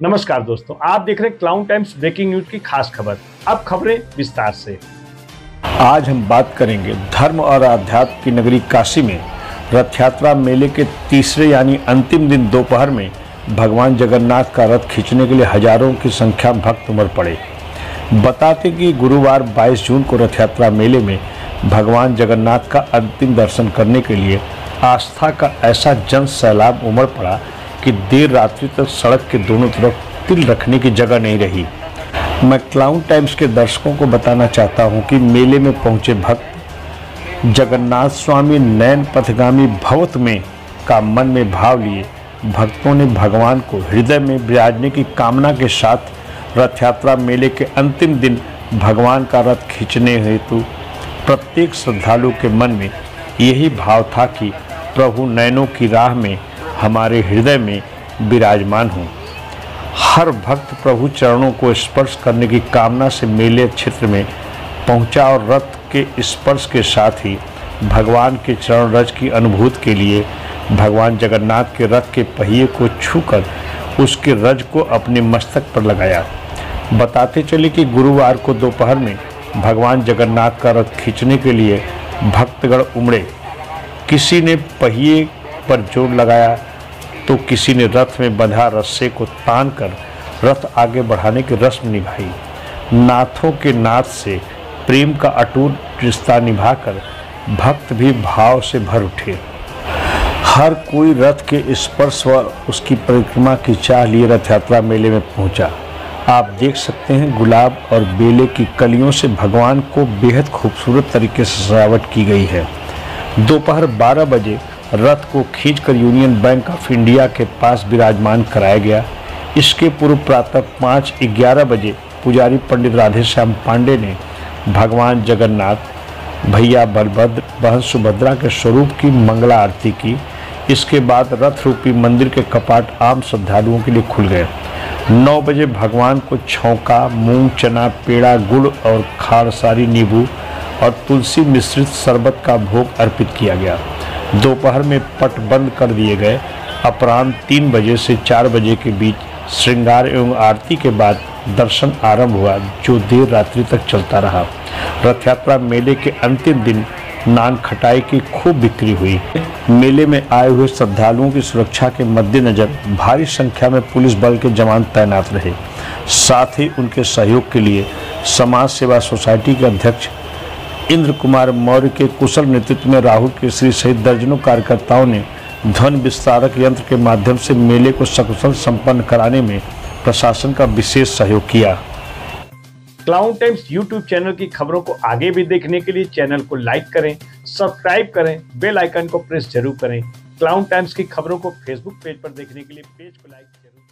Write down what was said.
नमस्कार दोस्तों, आप देख रहे हैं क्लाउन टाइम्स ब्रेकिंग न्यूज़ की खास खबर। अब खबरें विस्तार से। आज हम बात करेंगे धर्म और आध्यात्म की नगरी काशी में। रथ यात्रा मेले के तीसरे यानी अंतिम दिन दोपहर में भगवान जगन्नाथ का रथ खींचने के लिए हज़ारों की संख्या भक्त उमड़ पड़े। बताते कि गुरुवार 22 जून को रथ यात्रा मेले में भगवान जगन्नाथ का अंतिम दर्शन करने के लिए आस्था का ऐसा जन सैलाब उमड़ पड़ा कि देर रात्रि तक सड़क के दोनों तरफ़ तिल रखने की जगह नहीं रही। मैं क्लाउन टाइम्स के दर्शकों को बताना चाहता हूँ कि मेले में पहुँचे भक्त जगन्नाथ स्वामी नयन पथगामी भवत में का मन में भाव लिए। भक्तों ने भगवान को हृदय में विराजने की कामना के साथ रथ यात्रा मेले के अंतिम दिन भगवान का रथ खींचने हेतु प्रत्येक श्रद्धालु के मन में यही भाव था कि प्रभु नयनों की राह में हमारे हृदय में विराजमान हों। हर भक्त प्रभु चरणों को स्पर्श करने की कामना से मेले क्षेत्र में पहुँचा और रथ के स्पर्श के साथ ही भगवान के चरण रज की अनुभूत के लिए भगवान जगन्नाथ के रथ के पहिए को छूकर उसके रज को अपने मस्तक पर लगाया। बताते चले कि गुरुवार को दोपहर में भगवान जगन्नाथ का रथ खींचने के लिए भक्तगण उमड़े। किसी ने पहिए पर ज़ोर लगाया तो किसी ने रथ में बंधा रस्से को तान कर रथ आगे बढ़ाने की रस्म निभाई। नाथों के नाथ से प्रेम का अटूट रिश्ता निभाकर भक्त भी भाव से भर उठे। हर कोई रथ के स्पर्श व उसकी परिक्रमा की चाह लिए रथ यात्रा मेले में पहुँचा। आप देख सकते हैं गुलाब और बेले की कलियों से भगवान को बेहद खूबसूरत तरीके से सजावट की गई है। दोपहर 12 बजे रथ को खींचकर यूनियन बैंक ऑफ़ इंडिया के पास विराजमान कराया गया। इसके पूर्व प्रातः पाँच ग्यारह बजे पुजारी पंडित राधेश्याम पांडे ने भगवान जगन्नाथ, भैया बलभद्र, बहन सुभद्रा के स्वरूप की मंगला आरती की। इसके बाद रथ रूपी मंदिर के कपाट आम श्रद्धालुओं के लिए खुल गए। नौ बजे भगवान को छौका, मूंग, चना, पेड़ा, गुड़ और खारसारी नींबू और तुलसी मिश्रित शरबत का भोग अर्पित किया गया। दोपहर में पट बंद कर दिए गए। अपराह्न तीन बजे से चार बजे के बीच श्रृंगार एवं आरती के बाद दर्शन आरंभ हुआ, जो देर रात्रि तक चलता रहा। रथ यात्रा मेले के अंतिम दिन नान खटाई की खूब बिक्री हुई। मेले में आए हुए श्रद्धालुओं की सुरक्षा के मद्देनजर भारी संख्या में पुलिस बल के जवान तैनात रहे। साथ ही उनके सहयोग के लिए समाज सेवा सोसाइटी के अध्यक्ष इंद्र कुमार मौर्य के कुशल नेतृत्व में राहुल केसरी सहित दर्जनों कार्यकर्ताओं ने ध्वन विस्तारक यंत्र के माध्यम से मेले को सकुशल संपन्न कराने में प्रशासन का विशेष सहयोग किया। क्लाउन टाइम्स यूट्यूब चैनल की खबरों को आगे भी देखने के लिए चैनल को लाइक करें सब्सक्राइब करें बेल आइकन को प्रेस ज़रूर करें। क्लाउन टाइम्स की खबरों को फेसबुक पेज पर देखने के लिए पेज को लाइक ज़रूर